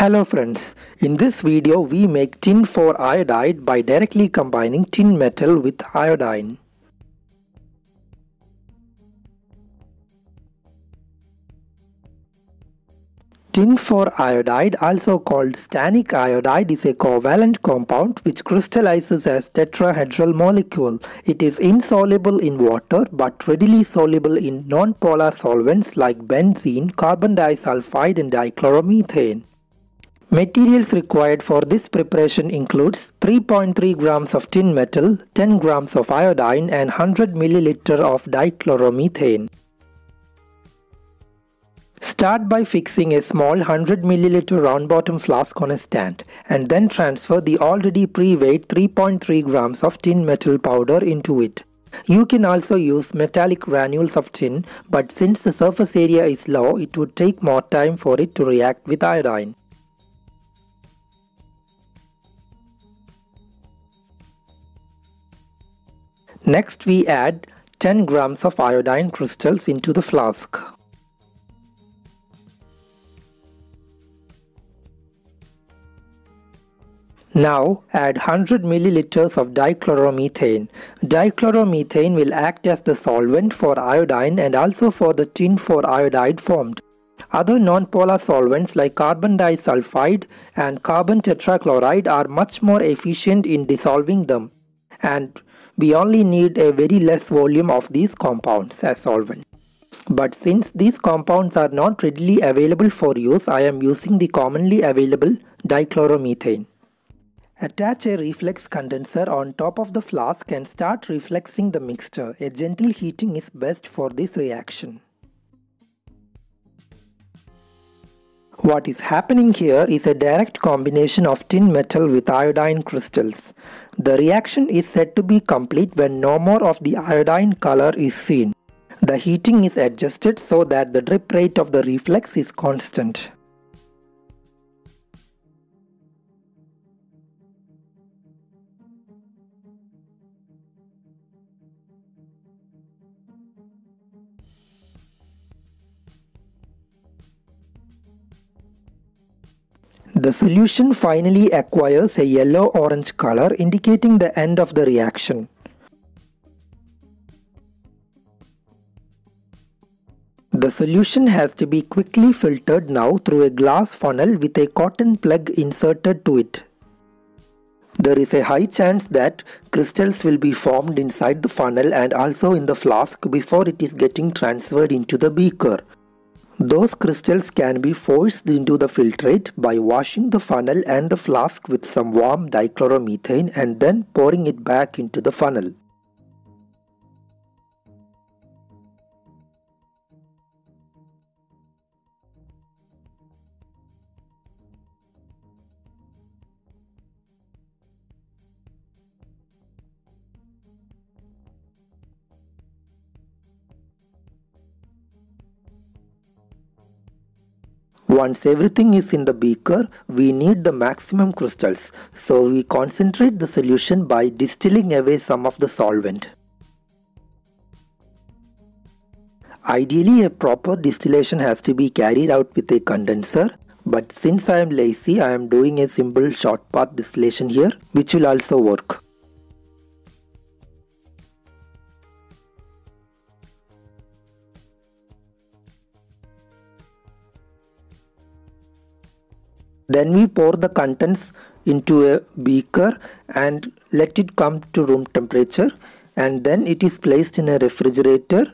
Hello friends, in this video we make tin 4 iodide by directly combining tin metal with iodine. Tin 4 iodide, also called stannic iodide, is a covalent compound which crystallizes as tetrahedral molecule. It is insoluble in water but readily soluble in non-polar solvents like benzene, carbon disulfide and dichloromethane. Materials required for this preparation includes 3.3 grams of tin metal, 10 grams of iodine and 100 milliliter of dichloromethane. Start by fixing a small 100 ml round bottom flask on a stand and then transfer the already pre-weighed 3.3 grams of tin metal powder into it. You can also use metallic granules of tin but since the surface area is low it would take more time for it to react with iodine. Next we add 10 grams of iodine crystals into the flask. Now add 100 milliliters of dichloromethane. Dichloromethane will act as the solvent for iodine and also for the tin 4 iodide formed. Other nonpolar solvents like carbon disulfide and carbon tetrachloride are much more efficient in dissolving them and we only need a very less volume of these compounds as solvent. But since these compounds are not readily available for use, I am using the commonly available dichloromethane. Attach a reflux condenser on top of the flask and start refluxing the mixture. A gentle heating is best for this reaction. What is happening here is a direct combination of tin metal with iodine crystals. The reaction is said to be complete when no more of the iodine color is seen. The heating is adjusted so that the drip rate of the reflux is constant. The solution finally acquires a yellow-orange color indicating the end of the reaction. The solution has to be quickly filtered now through a glass funnel with a cotton plug inserted to it. There is a high chance that crystals will be formed inside the funnel and also in the flask before it is getting transferred into the beaker. Those crystals can be forced into the filtrate by washing the funnel and the flask with some warm dichloromethane and then pouring it back into the funnel. Once everything is in the beaker, we need the maximum crystals, so we concentrate the solution by distilling away some of the solvent. Ideally, a proper distillation has to be carried out with a condenser, but since I am lazy, I am doing a simple short path distillation here, which will also work. Then we pour the contents into a beaker and let it come to room temperature and then it is placed in a refrigerator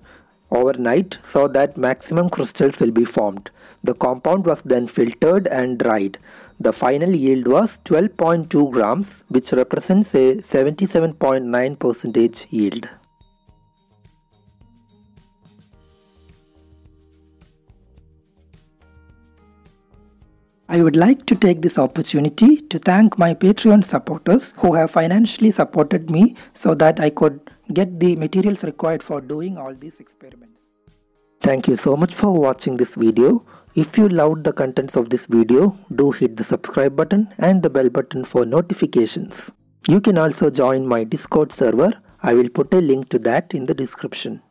overnight so that maximum crystals will be formed. The compound was then filtered and dried. The final yield was 12.2 grams which represents a 77.9 percentage yield. I would like to take this opportunity to thank my Patreon supporters who have financially supported me so that I could get the materials required for doing all these experiments. Thank you so much for watching this video. If you loved the contents of this video, do hit the subscribe button and the bell button for notifications. You can also join my Discord server. I will put a link to that in the description.